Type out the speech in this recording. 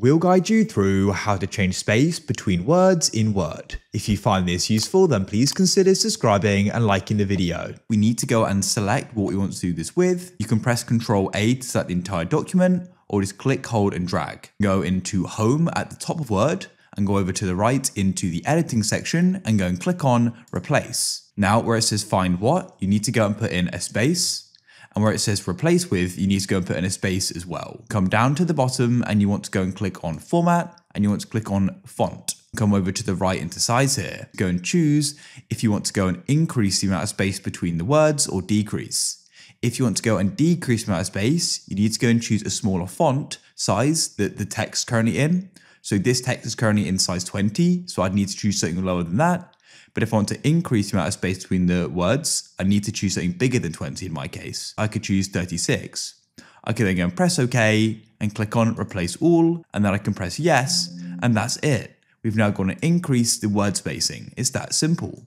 We'll guide you through how to change space between words in Word. If you find this useful, then please consider subscribing and liking the video. We need to go and select what we want to do this with. You can press Ctrl A to select the entire document, or just click, hold, and drag. Go into Home at the top of Word, and go over to the right into the editing section and go and click on Replace. Now, where it says Find What, you need to go and put in a space, and where it says replace with, you need to go and put in a space as well. Come down to the bottom and you want to go and click on format and you want to click on font. Come over to the right into size here. Go and choose if you want to go and increase the amount of space between the words or decrease. If you want to go and decrease the amount of space, you need to go and choose a smaller font size that the text currently in. So this text is currently in size 20, so I'd need to choose something lower than that. But if I want to increase the amount of space between the words, I need to choose something bigger than 20 in my case. I could choose 36. I can then go and press OK and click on replace all, and then I can press yes, and that's it. We've now gone to increase the word spacing. It's that simple.